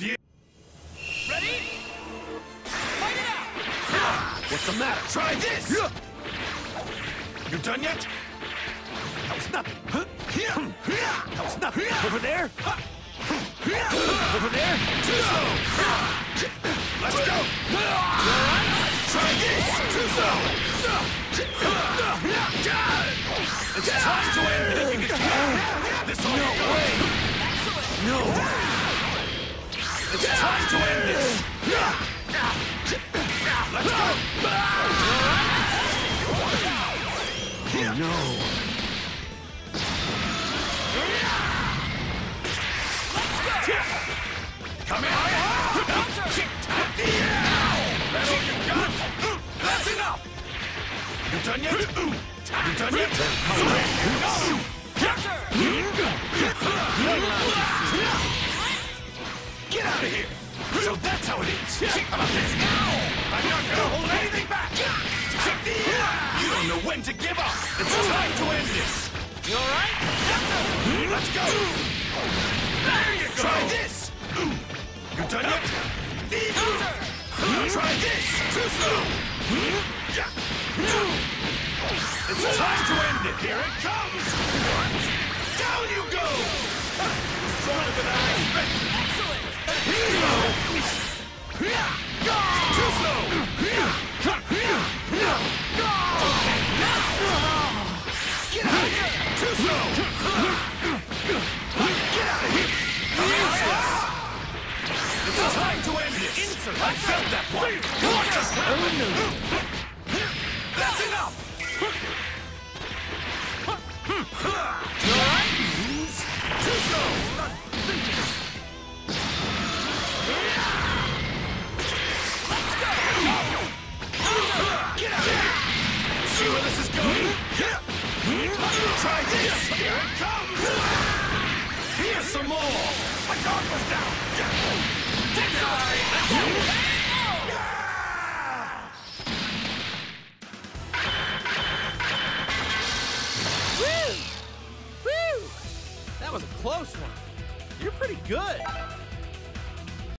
Ready? Fight it out! Ah, what's the matter? Try this! You done yet? That was nothing. Huh? Hmm. That was nothing. Over there? Uh, hmm. Over there? Too slow! Let's go! Try this! Too slow! It's time to end this! Let's go! Oh no. Come in! That's all you got? That's enough! You done yet? You done yet? Get So that's how it is! How about this? I'm not gonna hold anything back! You don't know when to give up! It's time to end this! You alright? Mm-hmm. Let's go! There you go! Try this! You done yet? Mm-hmm. Try this! Too slow! Mm-hmm. It's time to end it! Here it comes! Too slow! Get out of here! It's time to end this! I felt that one! What just happened? That's enough! Too slow! Let's go! Get out of here! See where this is going? Try this! Here it comes! Here's some more! My guard was down! Woo! Woo! That was a close one. You're pretty good.